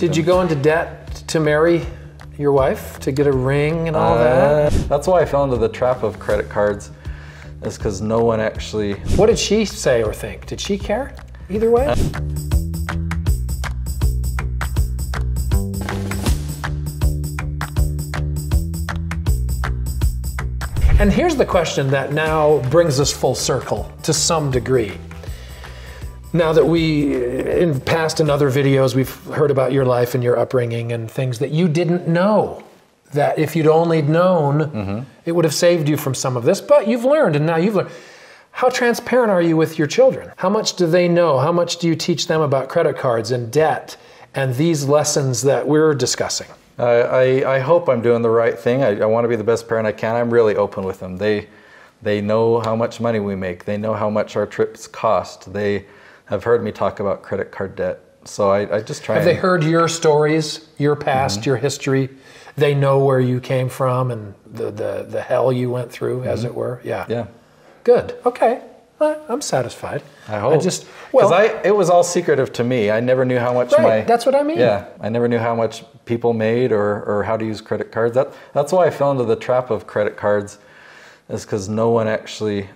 Did you go into debt to marry your wife to get a ring and all Uh, that? that's why I fell into the trap of credit cards, is because no one actually. What did she say or think? Did she care? Either way? And here's the question that now brings us full circle to some degree. Now that we, in past and other videos, we've heard about your life and your upbringing and things that you didn't know. That if you'd only known, mm-hmm. it would have saved you from some of this. But you've learned, and now you've learned. How transparent are you with your children? How much do they know? How much do you teach them about credit cards and debt and these lessons that we're discussing? I, I, I hope I'm doing the right thing. I, I want to be the best parent I can. I'm really open with them. They, they know how much money we make. They know how much our trips cost. They have heard me talk about credit card debt. So I, I just try. Have and, they heard your stories, your past, mm-hmm. your history? They know where you came from and the, the, the hell you went through, as mm-hmm. it were. Yeah. Yeah. Good. Okay. I'm satisfied. I hope. I just because well, I it was all secretive to me. I never knew how much Right, my that's what I mean. Yeah, I never knew how much people made or or how to use credit cards. That that's why I fell into the trap of credit cards, is because no one actually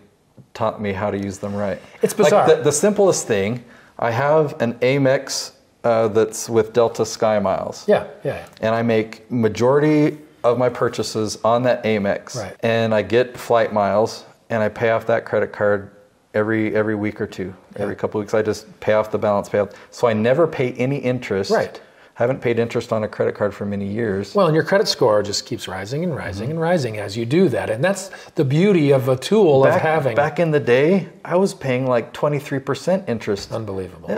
taught me how to use them right. It's bizarre. Like the, the simplest thing, I have an Amex uh, that's with Delta Sky Miles. yeah, yeah. and I make majority of my purchases on that Amex, Right. and I get flight miles, and I pay off that credit card every every week or two, every couple of weeks. I just pay off the balance, pay off. So I never pay any interest. Right. Haven't paid interest on a credit card for many years. Well, and your credit score just keeps rising and rising and rising as you do that. And that's the beauty of a tool of having. back in the day, I was paying like twenty three percent interest. Unbelievable.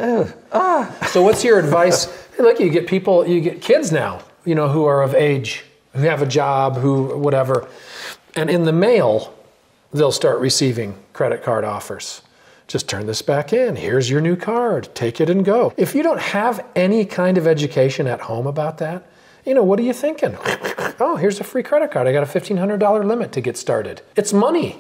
ah. So, what's your advice? Look, you get people, you get kids now, you know, who are of age, who have a job, who whatever, and in the mail, they'll start receiving credit card offers. Just turn this back in. Here's your new card. Take it and go. If you don't have any kind of education at home about that, you know, what are you thinking? Oh, here's a free credit card. I got a $1,500 limit to get started. It's money.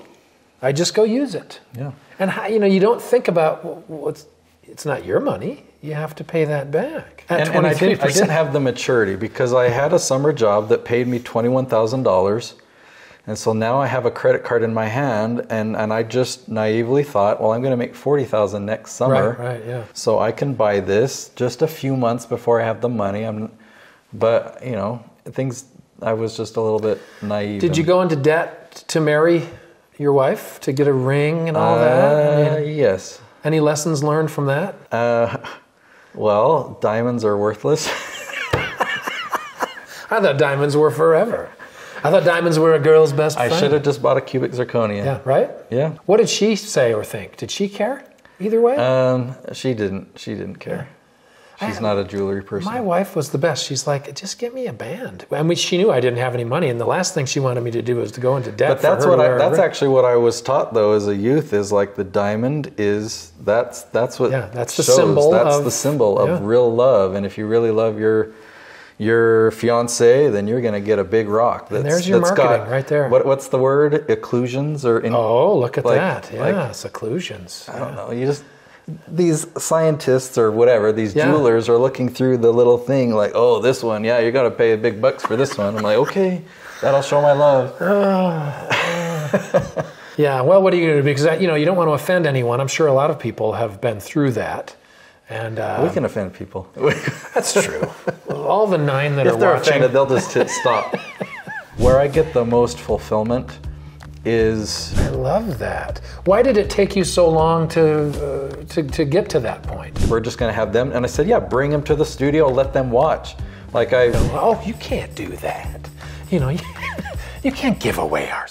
I just go use it. Yeah. And how, you know, you don't think about well, what's. It's not your money. You have to pay that back and, and I, didn't, I didn't have the maturity because I had a summer job that paid me $21,000. And so now I have a credit card in my hand, and, and I just naively thought, well, I'm going to make 40000 next summer. Right, right, yeah. So I can buy this just a few months before I have the money. I'm, but, you know, things, I was just a little bit naive. Did you go into debt to marry your wife to get a ring and all that? I Uh, mean, yes. any lessons learned from that? Uh, well, diamonds are worthless. I thought diamonds were forever. I thought diamonds were a girl's best I friend. should have just bought a cubic zirconia. Yeah, right. Yeah. What did she say or think? Did she care? Either way. Um, she didn't. She didn't care. She's I- not a jewelry person. My wife was the best. She's like, just get me a band. I mean, she knew I didn't have any money, and the last thing she wanted me to do was to go into debt. but for that's her what I. That's actually what I was taught though as a youth. Is like the diamond is that's that's what. Yeah, that's the shows. symbol That's of- the symbol of yeah. real love. And if you really love your your fiance, then you're gonna get a big rock. That's, there's your that's marketing got- right there. What what's the word? Occlusions or in, Oh, look at Like- that. like- Yeah, seclusions. I don't know. You just these scientists or whatever, these Yeah. jewelers are looking through the little thing like, oh, this one, yeah, you got to pay a big bucks for this one. I'm like, okay, that'll show my love. Yeah, well, what are you going to do? Because, you know, you don't want to offend anyone. I'm sure a lot of people have been through that. And uh, We can offend people. that's true. All the nine that if are they're watching. offended, they'll just hit stop. Where I get the most fulfillment is I love that. Why did it take you so long to, uh, to, to get to that point? we're just going to have them. And I said, yeah, bring them to the studio, let them watch. Like I, Oh, you can't do that. You know, you, you can't give away our